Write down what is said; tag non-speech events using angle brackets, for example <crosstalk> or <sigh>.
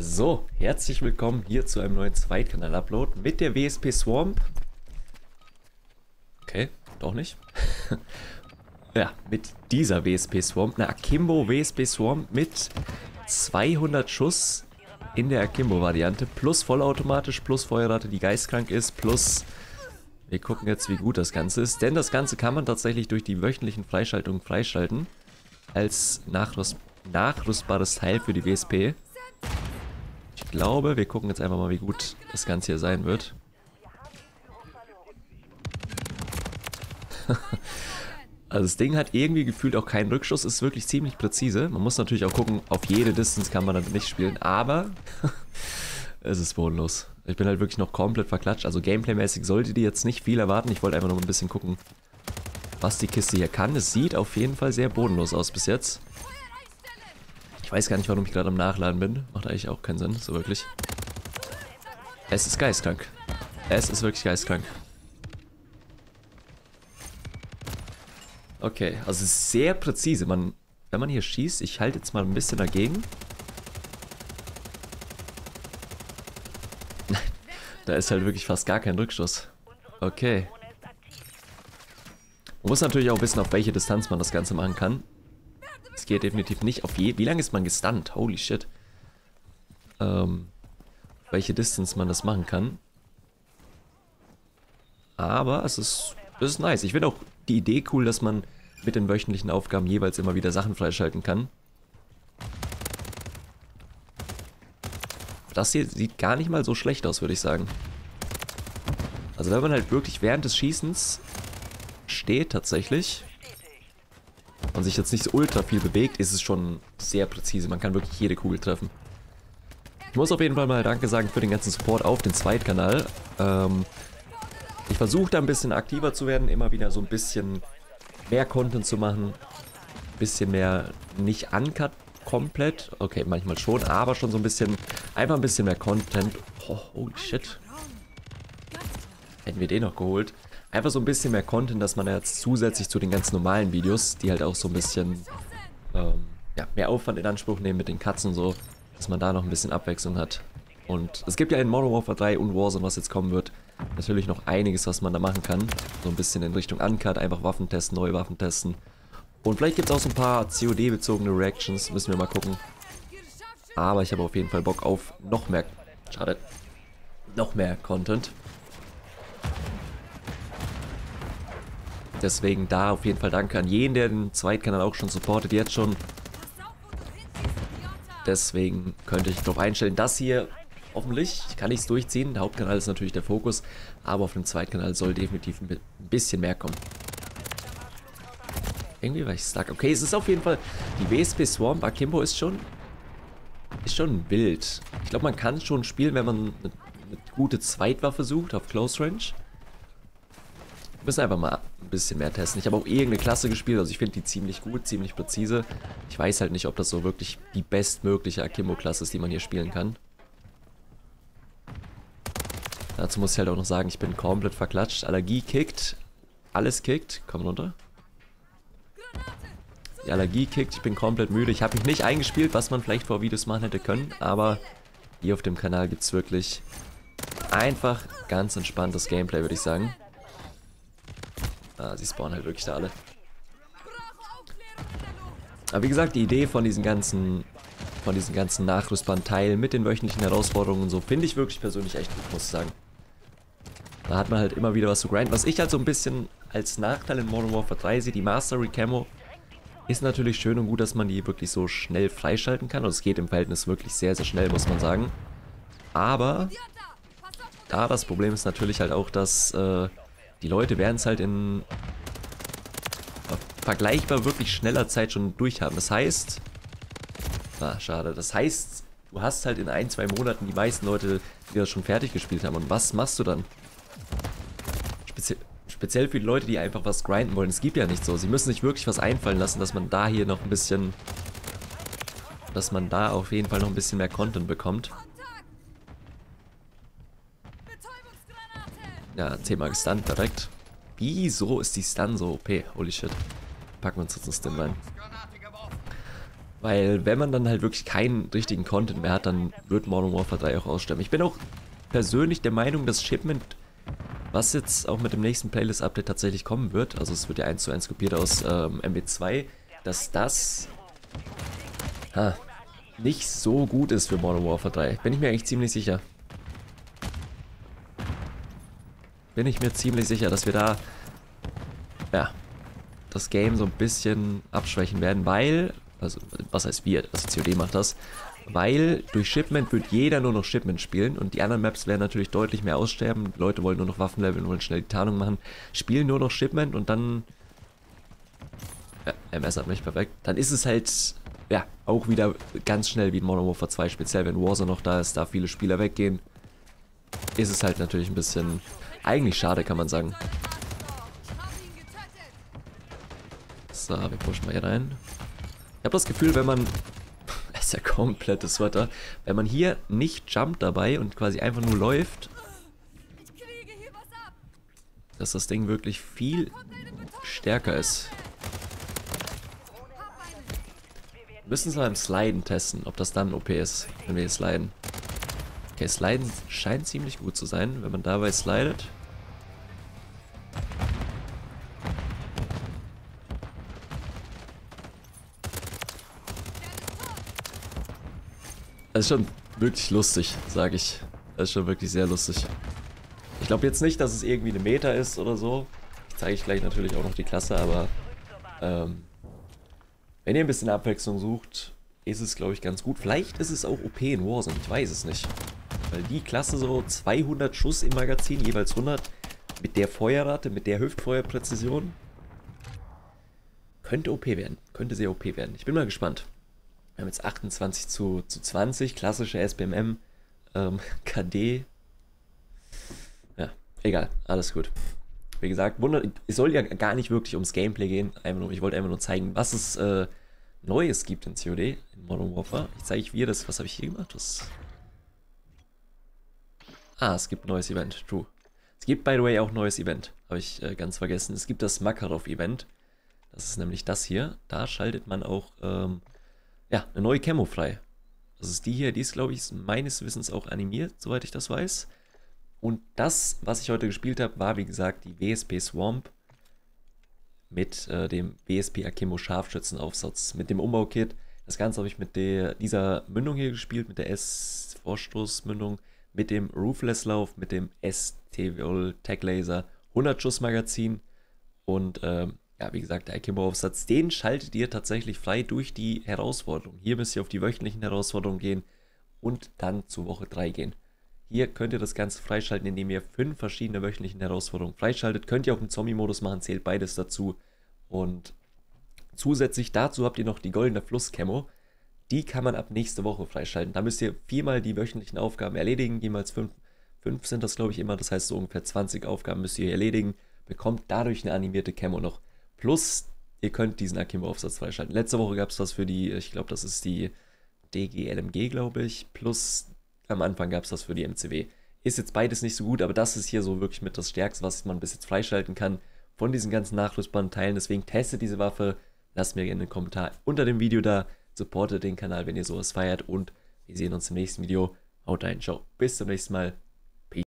So, herzlich willkommen hier zu einem neuen Zweitkanal-Upload mit der WSP Swamp. Okay, doch nicht. <laughs> ja, mit dieser WSP Swamp, eine Akimbo WSP Swamp mit 200 Schuss in der Akimbo-Variante, plus vollautomatisch, plus Feuerrate, die geistkrank ist, plus... Wir gucken jetzt, wie gut das Ganze ist, denn das Ganze kann man tatsächlich durch die wöchentlichen Freischaltungen freischalten als nachrüst nachrüstbares Teil für die WSP. Ich glaube, wir gucken jetzt einfach mal, wie gut das Ganze hier sein wird. <laughs> also das Ding hat irgendwie gefühlt auch keinen Rückschuss, ist wirklich ziemlich präzise. Man muss natürlich auch gucken, auf jede Distance kann man damit nicht spielen, aber <laughs> es ist bodenlos. Ich bin halt wirklich noch komplett verklatscht, also gameplaymäßig solltet ihr jetzt nicht viel erwarten. Ich wollte einfach nur ein bisschen gucken, was die Kiste hier kann. Es sieht auf jeden Fall sehr bodenlos aus bis jetzt. Ich weiß gar nicht, warum ich gerade am Nachladen bin. Macht eigentlich auch keinen Sinn, so wirklich. Es ist geistkrank. Es ist wirklich geistkrank. Okay, also sehr präzise. Man, wenn man hier schießt, ich halte jetzt mal ein bisschen dagegen. Nein, <laughs> da ist halt wirklich fast gar kein Rückschuss. Okay. Man muss natürlich auch wissen, auf welche Distanz man das Ganze machen kann. Geht definitiv nicht auf je... Wie lange ist man gestunt? Holy shit. Ähm, welche Distance man das machen kann. Aber es ist, es ist nice. Ich finde auch die Idee cool, dass man mit den wöchentlichen Aufgaben jeweils immer wieder Sachen freischalten kann. Das hier sieht gar nicht mal so schlecht aus, würde ich sagen. Also wenn man halt wirklich während des Schießens steht tatsächlich und sich jetzt nicht so ultra viel bewegt, ist es schon sehr präzise. Man kann wirklich jede Kugel treffen. Ich muss auf jeden Fall mal Danke sagen für den ganzen Support auf den Zweitkanal. Ähm, ich versuche da ein bisschen aktiver zu werden, immer wieder so ein bisschen mehr Content zu machen. Ein bisschen mehr, nicht uncut komplett, okay, manchmal schon, aber schon so ein bisschen, einfach ein bisschen mehr Content. Oh, holy shit. Hätten wir den noch geholt einfach so ein bisschen mehr Content, dass man jetzt zusätzlich zu den ganz normalen Videos, die halt auch so ein bisschen ähm, ja, mehr Aufwand in Anspruch nehmen mit den Cuts und so, dass man da noch ein bisschen Abwechslung hat. Und es gibt ja in Modern Warfare 3 und Warzone, was jetzt kommen wird, natürlich noch einiges, was man da machen kann. So ein bisschen in Richtung Uncut, einfach Waffen testen, neue Waffen testen. Und vielleicht gibt es auch so ein paar COD-bezogene Reactions, müssen wir mal gucken. Aber ich habe auf jeden Fall Bock auf noch mehr, schade, noch mehr Content. Deswegen da auf jeden Fall danke an jeden, der den Zweitkanal auch schon supportet, jetzt schon. Deswegen könnte ich darauf einstellen, dass hier hoffentlich kann ich es durchziehen. Der Hauptkanal ist natürlich der Fokus, aber auf dem Zweitkanal soll definitiv ein bisschen mehr kommen. Irgendwie war ich stuck. Okay, es ist auf jeden Fall, die WSP Swarm Akimbo ist schon, ist schon wild. Ich glaube, man kann schon spielen, wenn man eine, eine gute Zweitwaffe sucht auf Close Range. Wir müssen einfach mal ein bisschen mehr testen. Ich habe auch irgendeine Klasse gespielt, also ich finde die ziemlich gut, ziemlich präzise. Ich weiß halt nicht, ob das so wirklich die bestmögliche Akimbo-Klasse ist, die man hier spielen kann. Dazu muss ich halt auch noch sagen, ich bin komplett verklatscht. Allergie kickt. Alles kickt. Komm runter. Die Allergie kickt. Ich bin komplett müde. Ich habe mich nicht eingespielt, was man vielleicht vor Videos machen hätte können. Aber hier auf dem Kanal gibt es wirklich einfach ganz entspanntes Gameplay, würde ich sagen. Ah, sie spawnen halt wirklich da alle. Aber wie gesagt, die Idee von diesen ganzen von diesen ganzen nachrüstbaren Teilen mit den wöchentlichen Herausforderungen und so, finde ich wirklich persönlich echt gut, muss ich sagen. Da hat man halt immer wieder was zu grinden. Was ich halt so ein bisschen als Nachteil in Modern Warfare 3 sehe, die Mastery Camo ist natürlich schön und gut, dass man die wirklich so schnell freischalten kann. Und es geht im Verhältnis wirklich sehr, sehr schnell, muss man sagen. Aber da das Problem ist natürlich halt auch, dass äh, die Leute werden es halt in vergleichbar wirklich schneller Zeit schon durchhaben. Das heißt, ah, schade, das heißt, du hast halt in ein, zwei Monaten die meisten Leute, die das schon fertig gespielt haben. Und was machst du dann? Spezi speziell für die Leute, die einfach was grinden wollen. Es gibt ja nicht so. Sie müssen sich wirklich was einfallen lassen, dass man da hier noch ein bisschen, dass man da auf jeden Fall noch ein bisschen mehr Content bekommt. Ja, zehnmal gestunt direkt. Wieso ist die Stun so OP? Holy shit. Packen wir uns jetzt einen Stun rein. Weil wenn man dann halt wirklich keinen richtigen Content mehr hat, dann wird Modern Warfare 3 auch aussterben. Ich bin auch persönlich der Meinung, dass Shipment, was jetzt auch mit dem nächsten Playlist-Update tatsächlich kommen wird, also es wird ja 1 zu 1 kopiert aus ähm, MB2, dass das ha, nicht so gut ist für Modern Warfare 3. Bin ich mir eigentlich ziemlich sicher. Bin ich mir ziemlich sicher, dass wir da, ja, das Game so ein bisschen abschwächen werden, weil, also was heißt wir, also COD macht das, weil durch Shipment wird jeder nur noch Shipment spielen und die anderen Maps werden natürlich deutlich mehr aussterben. Leute wollen nur noch Waffen leveln, wollen schnell die Tarnung machen, spielen nur noch Shipment und dann... Ja, MS hat mich perfekt. Dann ist es halt, ja, auch wieder ganz schnell wie in Modern Warfare 2, speziell wenn Warzone noch da ist, da viele Spieler weggehen. Ist es halt natürlich ein bisschen, eigentlich schade kann man sagen. So, wir pushen mal hier rein. Ich habe das Gefühl, wenn man <laughs> ist ja komplettes Sweater. Wenn man hier nicht jumpt dabei und quasi einfach nur läuft, dass das Ding wirklich viel stärker ist. Wir müssen es mal im Sliden testen, ob das dann OP ist, wenn wir hier sliden. Okay, Sliden scheint ziemlich gut zu sein, wenn man dabei slidet. Das ist schon wirklich lustig, sage ich. Das ist schon wirklich sehr lustig. Ich glaube jetzt nicht, dass es irgendwie eine Meta ist oder so. Ich zeige ich gleich natürlich auch noch die Klasse, aber ähm, wenn ihr ein bisschen Abwechslung sucht, ist es glaube ich ganz gut. Vielleicht ist es auch OP in Warzone, ich weiß es nicht. Weil die Klasse so 200 Schuss im Magazin, jeweils 100, mit der Feuerrate, mit der Hüftfeuerpräzision, könnte OP werden. Könnte sehr OP werden. Ich bin mal gespannt. Wir haben jetzt 28 zu, zu 20, klassische SBMM, ähm, <laughs> KD. Ja, egal, alles gut. Wie gesagt, wundert, es soll ja gar nicht wirklich ums Gameplay gehen. Einfach nur, ich wollte einfach nur zeigen, was es äh, Neues gibt in COD, in Modern Warfare. Ich zeige euch, wie das. Was habe ich hier gemacht? Was? Ah, es gibt neues Event. True. Es gibt, by the way, auch neues Event. Habe ich äh, ganz vergessen. Es gibt das Makarov-Event. Das ist nämlich das hier. Da schaltet man auch ähm, ja, eine neue Camo frei. Das ist die hier, die ist, glaube ich, meines Wissens auch animiert, soweit ich das weiß. Und das, was ich heute gespielt habe, war, wie gesagt, die WSP Swamp mit äh, dem WSP Akimo Scharfschützenaufsatz, mit dem Umbaukit. Das Ganze habe ich mit der, dieser Mündung hier gespielt, mit der S-Vorstoßmündung, mit dem Roofless-Lauf, mit dem ST-Vol Tech Laser, 100 Schuss Magazin und ähm, ja, wie gesagt, der Akimbo-Aufsatz, den schaltet ihr tatsächlich frei durch die Herausforderung. Hier müsst ihr auf die wöchentlichen Herausforderungen gehen und dann zu Woche 3 gehen. Hier könnt ihr das Ganze freischalten, indem ihr fünf verschiedene wöchentlichen Herausforderungen freischaltet. Könnt ihr auch im Zombie-Modus machen, zählt beides dazu. Und zusätzlich dazu habt ihr noch die goldene Fluss-Camo. Die kann man ab nächste Woche freischalten. Da müsst ihr viermal die wöchentlichen Aufgaben erledigen, jemals fünf. Fünf sind das, glaube ich, immer. Das heißt, so ungefähr 20 Aufgaben müsst ihr erledigen. Bekommt dadurch eine animierte Camo noch. Plus, ihr könnt diesen Akimbo-Aufsatz freischalten. Letzte Woche gab es das für die, ich glaube, das ist die DGLMG, glaube ich. Plus, am Anfang gab es das für die MCW. Ist jetzt beides nicht so gut, aber das ist hier so wirklich mit das Stärkste, was man bis jetzt freischalten kann von diesen ganzen nachrüstbaren Teilen. Deswegen testet diese Waffe. Lasst mir gerne einen Kommentar unter dem Video da. Supportet den Kanal, wenn ihr sowas feiert. Und wir sehen uns im nächsten Video. Haut rein, ciao. Bis zum nächsten Mal.